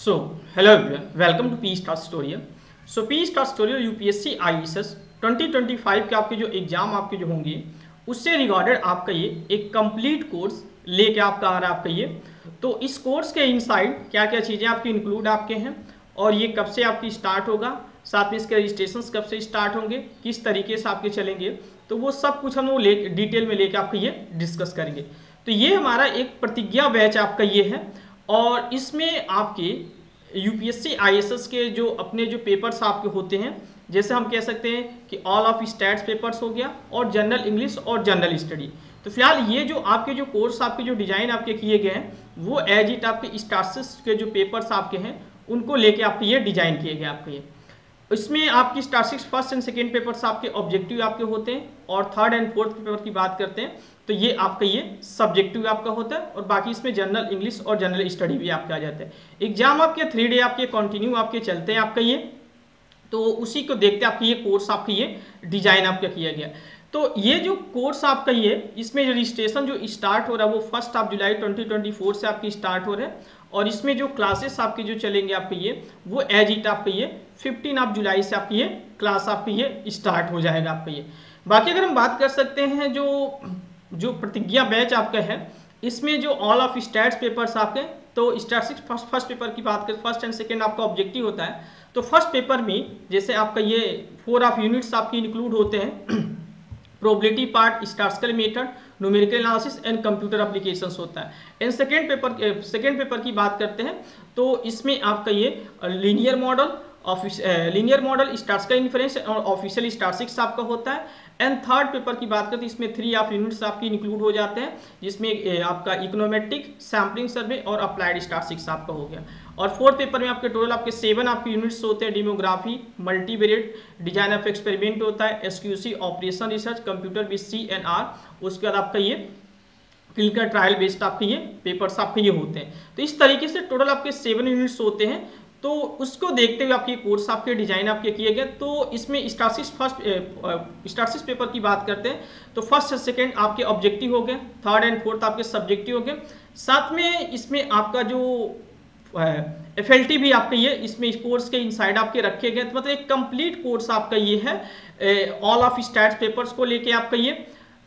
So, hello everyone, welcome to P Star Tutorial. So, P Star Tutorial UPSC IESS 2025 के आपके जो exam आपके जो होंगे उससे रिगार्डेड आपका ये एक कंप्लीट कोर्स लेके आपका आ रहा है आपका ये। तो इस कोर्स के इनसाइड क्या क्या चीज़ें आपकी इंक्लूड आपके हैं और ये कब से आपकी स्टार्ट होगा साथ में इसके रजिस्ट्रेशन कब से स्टार्ट होंगे किस तरीके से आपके चलेंगे तो वो सब कुछ हम लोग ले डिटेल में लेके आपका ये डिस्कस करेंगे। तो ये हमारा एक प्रतिज्ञा बैच आपका ये है और इसमें आपके यूपीएससी आईएसएस के जो अपने जो पेपर्स आपके होते हैं, जैसे हम कह सकते हैं कि ऑल ऑफ़ स्टैट्स पेपर्स हो गया और जनरल इंग्लिश और जनरल स्टडी तो फ़िलहाल ये जो आपके जो कोर्स आपके जो डिज़ाइन आपके किए गए हैं, वो एज इट आपके स्टार्सिस के जो पेपर्स आपके हैं, उनको लेके आपके ये डिज़ाइन किए गए आपके। ये इसमें आपकी statistics first and second papers आपके ऑब्जेक्टिव आपके होते हैं और थर्ड एंड फोर्थ पेपर की बात करते हैं तो ये आपका ये सब्जेक्टिव आपका होता है और बाकी इसमें जनरल इंग्लिश और जनरल स्टडी भी आपके आ जाते हैं। एग्ज़ाम आपके थ्री डे आपके कंटिन्यू आपके चलते हैं आपका ये तो उसी को देखते आपके ये कोर्स आपका ये डिज़ाइन आपका किया गया। तो ये जो कोर्स आपका ये, इसमें रजिस्ट्रेशन जो स्टार्ट हो रहा है वो फ़र्स्ट ऑफ़ जुलाई 2024 से आपकी स्टार्ट हो रहा है और इसमें जो क्लासेस आपके जो चलेंगे आपके ये, वो एज इट आपका ये 15 ऑफ़ जुलाई से आपकी ये क्लास आपकी ये स्टार्ट हो जाएगा आपका ये। बाकी अगर हम बात कर सकते हैं जो जो प्रतिज्ञा बैच आपका है, इसमें जो ऑल ऑफ़ स्टैट्स पेपर्स आपके तो स्टैटिस्टिक्स फ़र्स्ट फ़र्स्ट पेपर की बात करें फ़र्स्ट एंड सेकेंड आपका ऑब्जेक्टिव होता है। तो फ़र्स्ट पेपर में जैसे आपका ये फोर ऑफ़ यूनिट्स आपकी इंक्लूड होते हैं। Probability part statistical method numerical analysis and computer applications होता है। And second paper second paper की बात करते हैं तो इसमें आपका ये linear model linear model stats का इन्फ्रेंस और ऑफिशियल स्टार्सिक्स आपका होता है। एंड थर्ड पेपर की बात करते हैं, इसमें थ्री ऑफ़ यूनिट्स आपकी इंक्लूड हो जाते हैं, जिसमें आपका इकोनोमेट्रिक सैम्पलिंग सर्वे और अप्लाइड स्टार्सिक्स आपका हो गया। और फोर्थ पेपर में आपके टोटल आपके सेवन आपके यूनिट्स होते हैं demography multivariate design of experiment होता है SQC operation research computer with C and R उसके बाद आपका ये क्लिनिकल ट्रायल बेस्ड आपके ये पेपर्स आपके ये होते हैं। तो इस तरीके से टोटल आपके सेवन यूनिट्स होते हैं। तो उसको देखते हुए आपके कोर्स आपके डिज़ाइन आपके किए गए। तो इसमें स्टार्सिस फ़र्स्ट स्टार्सिस पेपर की बात करते हैं। तो फ़र्स्ट सेकेंड आपके ऑब्जेक्टिव हो गए। थर्ड एंड फोर्थ आपके सब्जेक्टिव हो गए। साथ में इसमें आपका जो एफ़ एल टी भी आपका ये इसमें इस कोर्स के इनसाइड आपके रखे गए तो मतलब एक कंप्लीट कोर्स आपका ये है। ऑल ऑफ़ स्टैट्स पेपर्स को लेके आपका ये।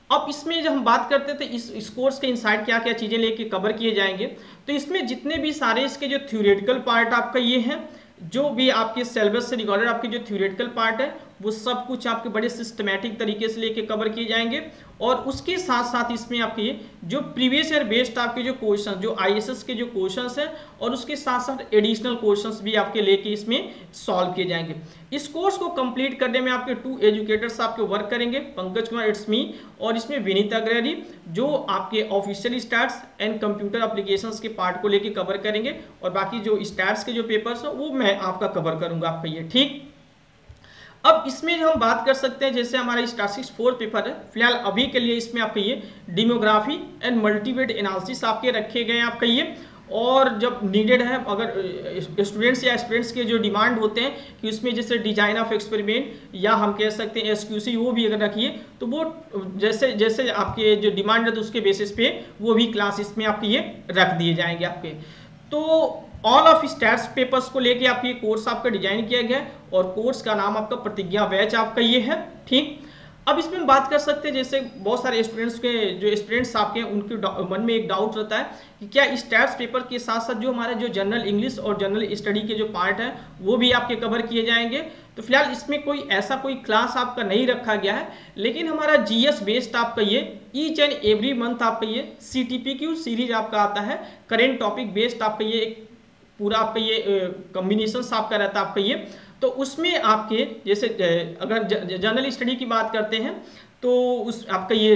अब इसमें जब हम बात करते थे इस, इस कोर्स के इनसाइड क्या क्या चीज़ें लेके कवर किए जाएँगे? तो इसमें जितने भी सारे इसके जो थ्योरेटिकल पार्ट आपका ये है जो भी आपके सिलेबस से रिकॉर्डेड आपके जो थ्योरेटिकल पार्ट है वो सब कुछ आपके बड़े सिस्टमेटिक तरीके से लेके कवर किए जाएँगे। और उसके साथ साथ इसमें आपके जो प्रीवियस ईयर बेस्ड आपके जो क्वेश्चन जो आईएसएस के जो क्वेश्चन हैं और उसके साथ साथ एडिशनल क्वेश्चंस भी आपके लेके इसमें सॉल्व किए जाएँगे। इस कोर्स को कंप्लीट करने में आपके टू एजुकेटर्स आपके वर्क करेंगे, पंकज कुमार इट्स मी और इसमें विनीता अग्रहरी जो आपके official stats and computer application के पार्ट को लेकर कवर करेंगे और बाकी जो स्टार्ट्स के जो पेपर्स हैं, वो मैं आपका कवर करूँगा आपका ये ठीक? अब इसमें हम बात कर सकते हैं, जैसे हमारा स्टासिक्स फोर्थ पेपर है। फ़िलहाल अभी के लिए इसमें आपका ये डिमोग्राफी एंड मल्टीवेट एनालिसिस आपके रखे गए हैं आपका ये और जब नीडेड है, अगर स्टूडेंट्स या स्टूडेंट्स के जो डिमांड होते हैं, कि उसमें जैसे डिज़ाइन ऑफ़ एक्सपेरिमेंट या हम कह सकते हैं एसक्यूसी वो भी अगर रखिए तो वो, जैसे जैसे आपके जो डिमांड है तो उसके बेसिस पे वो भी क्लास इसमें आपके ये रख दिए जाएँगे आपके। तो ऑल ऑफ़ स्टैट्स पेपर्स को लेके आप ये कोर्स आपका डिज़ाइन किया गया और कोर्स का नाम आपका प्रतिज्ञा बैच आपका ये है, ठीक? अब इसमें हम बात कर सकते हैं, जैसे बहुत सारे स्टूडेंट्स के, जो स्टूडेंट्स आपके हैं, उनके मन में एक डाउट रहता है कि क्या स्टैट्स पेपर के साथ साथ जो हमारे जो जनरल इंग्लिश और जनरल स्टडी के जो पार्ट हैं, वो भी आपके कवर किए जाएँगे? तो फ़िलहाल इसमें कोई ऐसा कोई क्लास आपका नहीं रखा गया है, लेकिन हमारा जीएस बेस्ड आपका ये ईच एंड एवरी मंथ आपका ये सी सीरीज़ आपका आता है करेंट टॉपिक बेस्ड आपका ये एक पूरा आपका ये कॉम्बिनेशन आपका रहता है आपका ये। तो उसमें आपके, जैसे अगर जनरल स्टडी की बात करते हैं तो उस, आपका ये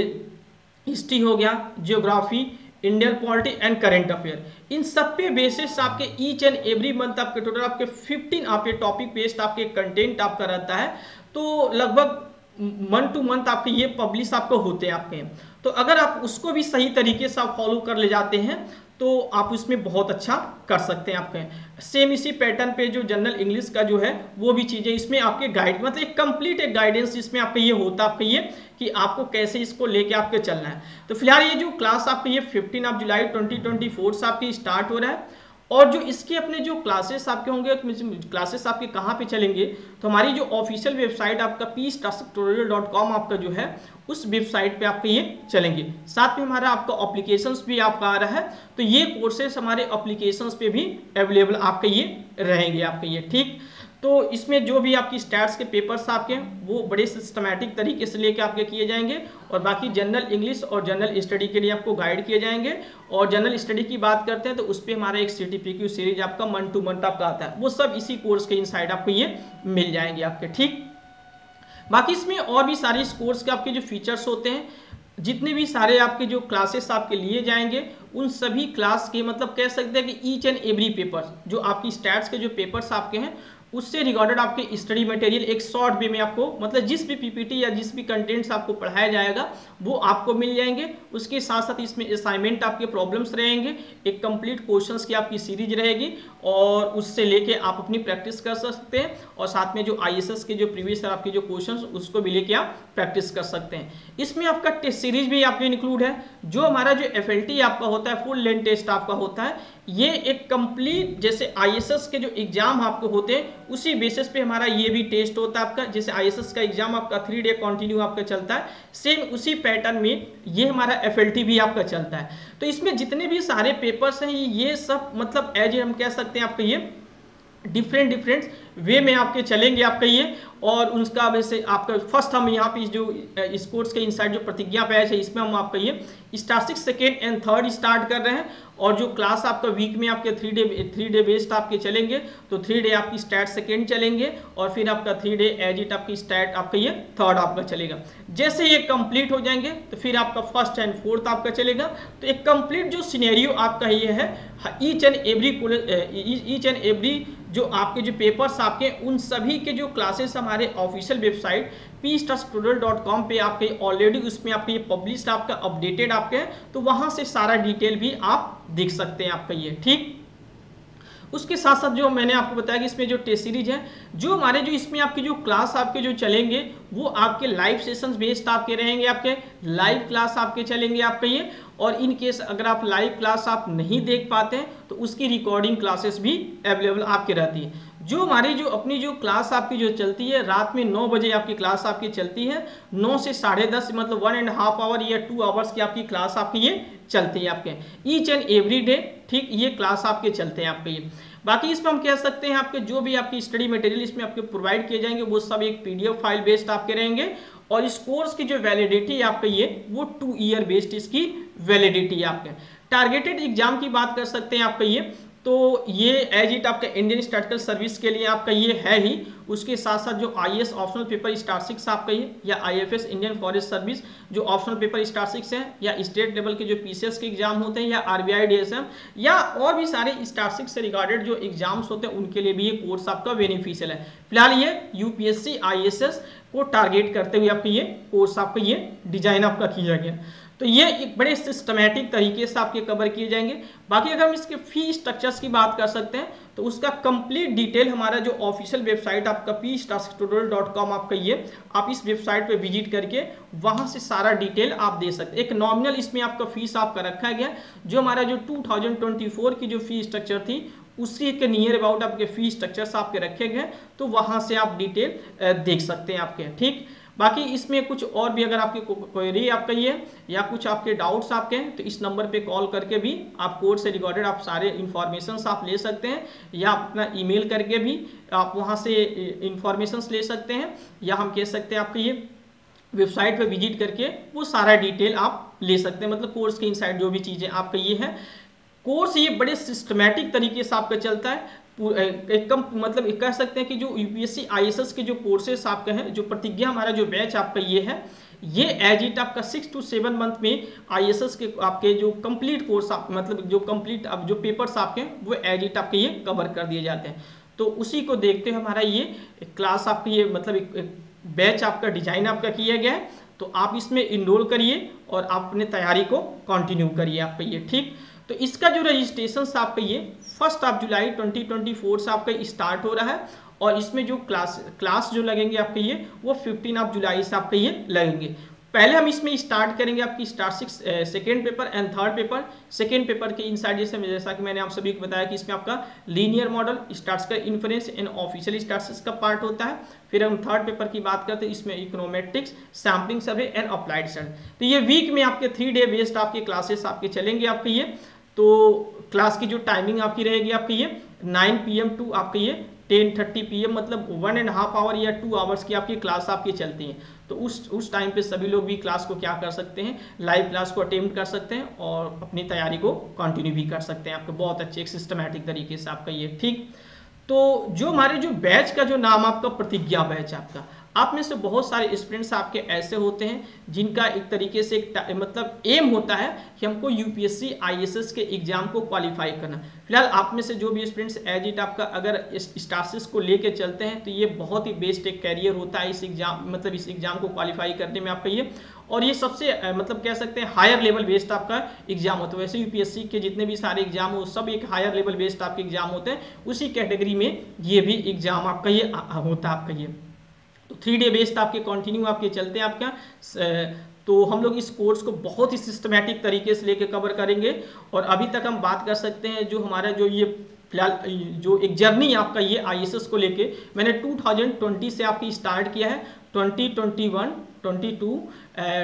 हिस्ट्री हो गया geography Indian polity and current affair इन सब पे बेसिस आपके ईच एंड एवरी मंथ आपके टोटल आपके 15 आपके टॉपिक बेस्ड आपके कंटेंट आपका रहता है। तो लगभग मंथ टू मंथ आपके ये पब्लिश आपको होते हैं आपके। तो अगर आप उसको भी सही तरीके से आप फॉलो कर ले जाते हैं तो आप उसमें बहुत अच्छा कर सकते हैं आपके। सेम इसी पैटर्न पे जो जनरल इंग्लिश का जो है, वो भी चीज़ें इसमें आपके गाइड मतलब एक कंप्लीट एक गाइडेंस इसमें आपका ये होता है आपका ये, कि आपको कैसे इसको लेके आपके चलना है। तो फ़िलहाल ये जो क्लास आपके ये 15 ऑफ़ जुलाई 2024 से आपकी स्टार्ट हो रहा है और जो इसके अपने जो क्लासेस आपके होंगे क्लासेस आपके कहाँ पे चलेंगे तो हमारी जो ऑफिशियल वेबसाइट आपका पी डॉट कॉम आपका जो है, उस वेबसाइट पे आपके ये चलेंगे। साथ में हमारा आपका अप्लीकेशंस भी आपका आ रहा है तो ये कोर्सेस हमारे अप्लीकेशंस पे भी अवेलेबल आपके ये रहेंगे, आपके ये, ठीक? तो इसमें जो भी आपकी स्टैट्स के पेपर्स आपके वो बड़े सिस्टमेटिक तरीके से लेके आपके किए जाएँगे और बाकी जनरल इंग्लिश और जनरल स्टडी के लिए आपको गाइड किए जाएँगे। और जनरल स्टडी की बात करते हैं तो उस पर हमारा एक सी टी सीरीज़ आपका मंथ टू मंथ आपका आता है। वो सब इसी कोर्स के इनसाइड आपको ये मिल जाएँगे आपके, ठीक? बाकी इसमें और भी सारे इस कोर्स के आपके जो फीचर्स होते हैं, जितने भी सारे आपके जो क्लासेस आपके लिए जाएँगे, उन सभी क्लास के मतलब कह सकते हैं कि ईच एंड एवरी पेपर जो आपकी स्टैट्स के जो पेपर्स आपके हैं उससे रिगार्डेड आपके स्टडी मटेरियल एक शॉर्ट वे में आपको मतलब जिस भी पीपीटी या जिस भी कंटेंट्स आपको पढ़ाया जाएगा, वो आपको मिल जाएँगे। उसके साथ साथ इसमें असाइनमेंट आपके प्रॉब्लम्स रहेंगे, एक कंप्लीट क्वेश्चंस की आपकी सीरीज़ रहेगी और उससे लेके आप अपनी प्रैक्टिस कर सकते हैं और साथ में जो आईएसएस के जो प्रीवियस आपके जो क्वेश्चन उसको भी लेके आप प्रैक्टिस कर सकते हैं। इसमें आपका टेस्ट सीरीज़ भी आपके इंक्लूड है। जो हमारा जो एफएलटी आपका होता है फुल लेंथ टेस्ट आपका होता है, ये एक कंप्लीट जैसे आईएसएस के जो एग्ज़ाम आपको होते हैं उसी बेसिस पे हमारा ये भी टेस्ट होता है आपका, जैसे आईएसएस का एग्ज़ाम आपका थ्री डे कंटिन्यू आपका चलता है सेम उसी पैटर्न में ये हमारा एफएलटी भी आपका चलता है। तो इसमें जितने भी सारे पेपर्स हैं, ये सब मतलब एज हम कह सकते हैं आपका ये डिफरेंट डिफरेंट वे में आपके चलेंगे आपका ये और उसका वैसे आपका फ़र्स्ट हम यहाँ पे जो कोर्स के इनसाइड जो प्रतिज्ञा बैच है, इसमें हम आपका ये statistic second and third start कर रहे हैं। और जो क्लास आपका वीक में आपके three day three day based आपके चलेंगे तो थ्री डे आपकी स्टैट सेकेंड चलेंगे और फिर आपका थ्री डे एज इट आपकी स्टैट आपका ये थर्ड आपका चलेगा। जैसे ये कंप्लीट हो जाएँगे तो फिर आपका फ़र्स्ट एंड फोर्थ आपका चलेगा। तो एक कंप्लीट जो सिनेरियो आपका ये है each and every each and every जो आपके जो पेपर्स आपके, उन सभी के जो क्लासेस हमारे ऑफिशियल वेबसाइट पी पे आपके ऑलरेडी उसमें आपके ये पब्लिश आपका अपडेटेड आपके तो वहाँ से सारा डिटेल भी आप देख सकते हैं आपका ये, ठीक? उसके साथ साथ जो मैंने आपको बताया कि इसमें जो टेस्ट सीरीज़ है, जो हमारे जो इसमें आपके जो क्लास आपके जो चलेंगे, वो आपके लाइव सेशन बेस्ड आपके रहेंगे आपके लाइव क्लास आपके चलेंगे आपके ये, और इन केस अगर आप लाइव क्लास आप नहीं देख पाते हैं तो उसकी रिकॉर्डिंग क्लासेस भी अवेलेबल आपके रहती है। जो हमारी जो अपनी जो क्लास आपकी जो चलती है, रात में नौ बजे आपकी क्लास आपकी चलती है, नौ से साढ़े दस मतलब वन एंड हाफ़ आवर या टू आवर्स की आपकी क्लास आपकी ये चलती है आपके। ईच एंड एवरी डे ठीक, ये क्लास आपके चलते हैं आपके। ये बाकी इसमें हम कह सकते हैं आपके जो भी आपकी स्टडी मटेरियल इसमें आपके प्रोवाइड किए जाएँगे, वो सब एक पीडीएफ फ़ाइल बेस्ड आपके रहेंगे और इस कोर्स की जो वैलिडिटी है आपका ये, वो टू ईयर बेस्ड इसकी वैलिडिटी है आपके। टारगेटेड एग्ज़ाम की बात कर सकते हैं आपका ये तो ये एज इट आपका इंडियन स्टैटिकल सर्विस के लिए आपका ये है ही। उसके साथ साथ जो I S optional paper star six आपका ये, या I F S Indian forest service जो ऑप्शनल पेपर स्टार सिक्स है, या स्टेट लेवल के जो पी सी एस के एग्ज़ाम होते हैं, या R B I D S M या और भी सारे स्टार सिक्स से रिगार्डेड जो एग्ज़ाम्स होते हैं, उनके लिए भी ये कोर्स आपका बेनिफिशियल है। फ़िलहाल ये U P S C I S S को टारगेट करते हुए आपका ये कोर्स आपका ये डिज़ाइन आपका किया गया। तो ये एक बड़े सिस्टमेटिक तरीके से आपके कवर किए जाएँगे। बाकी अगर हम इसके फ़ी स्ट्रक्चर्स की बात कर सकते हैं तो उसका कंप्लीट डिटेल हमारा जो ऑफिशियल वेबसाइट आपका कॉम आपका ये, आप इस वेबसाइट पे विज़िट करके वहाँ से सारा डिटेल आप दे सकते हैं। एक नॉमिनल इसमें आपका फ़ीस आपका रखा गया, जो हमारा जो 2024 की जो फ़ी स्ट्रक्चर थी, उसी के नियर अबाउट आपके फ़ी स्ट्रक्चर्स आपके रखे गए तो वहाँ से आप डिटेल देख सकते हैं आपके। ठीक? बाकी इसमें कुछ और भी अगर आपकी क्वेरी आपका ये या कुछ आपके डाउट्स आपके हैं तो इस नंबर पे कॉल करके भी आप कोर्स से रिगार्डेड आप सारे इन्फॉर्मेशन आप ले सकते हैं, या अपना ईमेल करके भी आप वहाँ से इंफॉर्मेशन ले सकते हैं, या हम कह सकते हैं आपके ये वेबसाइट पे विज़िट करके वो सारा डिटेल आप ले सकते हैं। मतलब कोर्स के इनसाइड जो भी चीज़ें आपका ये है कोर्स ये बड़े सिस्टमेटिक तरीके से आपका चलता है एक कम मतलब कह सकते हैं कि जो यूपीएससी आईएसएस के जो कोर्सेस आपके हैं जो प्रतिज्ञा हमारा जो बैच आपका ये है ये एज इट आपका सिक्स टू सेवन मंथ में आईएसएस के आपके जो कंप्लीट कोर्स आप मतलब जो कंप्लीट अब जो पेपर्स आपके हैं वो एज इट आपके ये कवर कर दिए जाते हैं। तो उसी को देखते हुए हमारा ये क्लास आपकी ये मतलब एक, एक बैच आपका डिज़ाइन आपका किया गया है। तो आप इसमें इनरोल करिए और आप अपने तैयारी को कंटिन्यू करिए आपका ये ठीक? तो इसका जो रजिस्ट्रेशन आपका ये फ़र्स्ट ऑफ़ जुलाई 2024 से आपका स्टार्ट हो रहा है और इसमें जो क्लास क्लास जो लगेंगे आपके ये, वो 15 ऑफ़ जुलाई से आपके ये लगेंगे। पहले हम इसमें स्टार्ट करेंगे आपकी statistics second paper and third paper second paper के इनसाइड जैसे जैसा कि मैंने आप सभी को बताया कि इसमें आपका लीनियर मॉडल स्टार्स का इन्फ्लुएंस एंड ऑफिशियल स्टार्सिस का पार्ट होता है। फिर हम थर्ड पेपर की बात करते हैं, इसमें econometrics sampling survey and applied study तो ये वीक में आपके थ्री डे बेस्ड आपके क्लासेस आपके चलेंगे आपके ये। तो क्लास की जो टाइमिंग आपकी रहेगी आपकी ये 9 पीएम टू आपके ये 10:30 पीएम मतलब वन एंड हाफ़ आवर या टू आवर्स की आपकी क्लास आपकी चलती है। तो उस उस टाइम पे सभी लोग भी क्लास को क्या कर सकते हैं लाइव क्लास को अटेम्प्ट कर सकते हैं और अपनी तैयारी को कंटिन्यू भी कर सकते हैं। आपके बहुत अच्छे, एक सिस्टमेटिक तरीके से आपका ये, ठीक? तो जो हमारे जो बैच का जो नाम, आपका प्रतिज्ञा बैच आपका आप में से बहुत सारे स्टूडेंट्स आपके ऐसे होते हैं जिनका एक तरीके से एक मतलब एम होता है कि हमको यूपीएससी आईएसएस के एग्ज़ाम को क्वालिफाई करना। फ़िलहाल आप में से जो भी स्टूडेंट्स एज इट आपका अगर स्टासिस को लेके चलते हैं तो ये बहुत ही बेस्ट एक कैरियर होता है इस एग्ज़ाम मतलब इस एग्ज़ाम को क्वालिफाई करने में आपका ये। और ये सबसे मतलब कह सकते हैं हायर लेवल बेस्ड आपका एग्ज़ाम होता है। वैसे यूपीएससी के जितने भी सारे एग्ज़ाम हो, सब एक हायर लेवल बेस्ड आपके एग्ज़ाम होते हैं। उसी कैटेगरी में ये भी एग्ज़ाम आपका ये होता है आपका ये। तो थ्री डे बेस्ड आपके कंटिन्यू आपके चलते हैं आपका। तो हम लोग इस कोर्स को बहुत ही सिस्टमेटिक तरीके से लेके कवर करेंगे। और अभी तक हम बात कर सकते हैं जो हमारा जो ये फ़िलहाल जो एक जर्नी आपका ये आईएसएस को लेके। मैंने 2020 से आपकी स्टार्ट किया है। 2021, 22,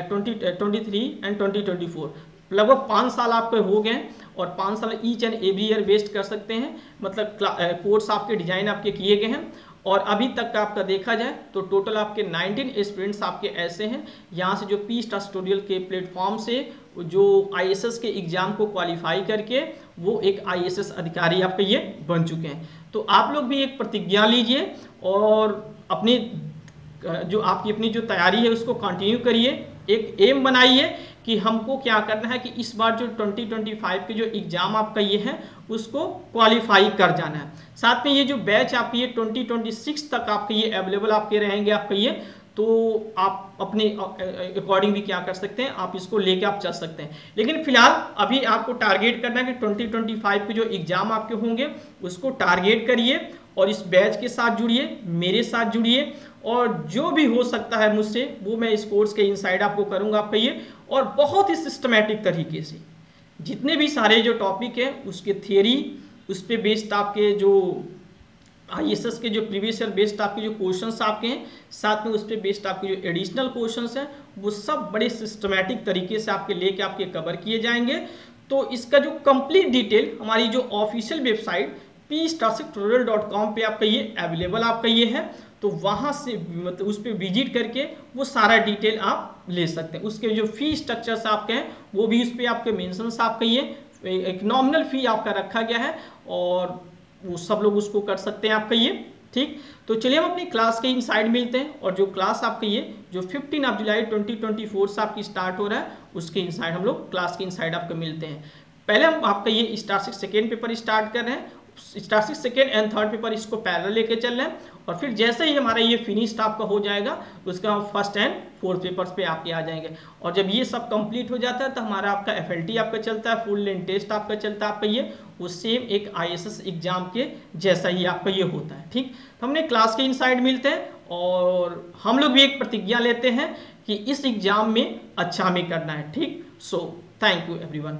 2023 एंड 2024 लगभग पाँच साल आपके हो गए और पाँच साल each and every year waste कर सकते हैं। मतलब कोर्स आपके डिज़ाइन आपके किए गए हैं। और अभी तक का आपका देखा जाए तो टोटल आपके 19 स्टूडेंट्स आपके ऐसे हैं। यहाँ से जो पी स्टूडियल के प्लेटफॉर्म से जो आईएसएस के एग्ज़ाम को क्वालिफाई करके वो एक आईएसएस अधिकारी आपके ये बन चुके हैं। तो आप लोग भी एक प्रतिज्ञा लीजिए और अपनी, जो आपकी अपनी जो तैयारी है उसको कंटिन्यू करिए। एक एम बनाइए कि हमको क्या करना है कि इस बार जो 2025 के जो एग्ज़ाम आपका ये है, उसको क्वालिफाई कर जाना है। साथ में ये जो बैच आपके ये 2026 तक आपके ये अवेलेबल आपके रहेंगे आपके ये तो आप अपने अकॉर्डिंग भी क्या कर सकते हैं, आप इसको लेके आप चल सकते हैं। लेकिन फ़िलहाल अभी आपको टारगेट करना है कि 2025 के जो एग्ज़ाम आपके होंगे, उसको टारगेट करिए और इस बैच के साथ जुड़िए, मेरे साथ जुड़िए और जो भी हो सकता है मुझसे, वो मैं इस कोर्स के इनसाइड आपको करूँगा आप कहिए और बहुत ही सिस्टमेटिक तरीके से। जितने भी सारे जो टॉपिक हैं, उसके थियोरी उस पर बेस्ड आपके जो आई एस एस के जो प्रीवियस ईयर बेस्ड आपके जो क्वेश्चंस आपके हैं, साथ में उस पर बेस्ड आपके जो एडिशनल क्वेश्चंस हैं, वो सब बड़े सिस्टमेटिक तरीके से आपके लेके आपके कवर किए जाएँगे। तो इसका जो कंप्लीट डिटेल हमारी जो official website P dot com पर आपका ये अवेलेबल आपका ये है। तो वहाँ से मतलब उस पर विज़िट करके वो सारा डिटेल आप ले सकते हैं। उसके जो फ़ी स्ट्रक्चर्स आपके हैं, वो भी उस पर आपके मेंशंस आपका ये एक नॉमिनल फ़ी आपका रखा गया है और वो सब लोग उसको कर सकते हैं आपका ये ठीक? तो चलिए हम अपनी क्लास के इनसाइड मिलते हैं और जो क्लास आपका ये जो 15 ऑफ़ जुलाई 2024 से आपकी स्टार्ट हो रहा है, उसके इनसाइड हम लोग क्लास के इनसाइड आपको मिलते हैं। पहले हम आपका ये स्टार सेकेंड पेपर स्टार्ट कर रहे हैं stat second and third paper इसको पैरल लेके चल रहे हैं। और फिर जैसे ही हमारा ये फिनिश्ड आपका हो जाएगा, उसका हम फ़र्स्ट एंड फोर्थ पेपर्स पे आपके आ जाएँगे। और जब ये सब कंप्लीट हो जाता है तो हमारा आपका एफएलटी आपका चलता है, फुल लेंथ टेस्ट आपका चलता है, आपका ये, वो सेम एक आईएसएस एग्ज़ाम के जैसा ही आपका ये होता है, ठीक? तो हमने क्लास के इन मिलते हैं, और हम लोग भी एक प्रतिज्ञा लेते हैं कि इस एग्ज़ाम में अच्छा हमें करना है, ठीक? So thank you everyone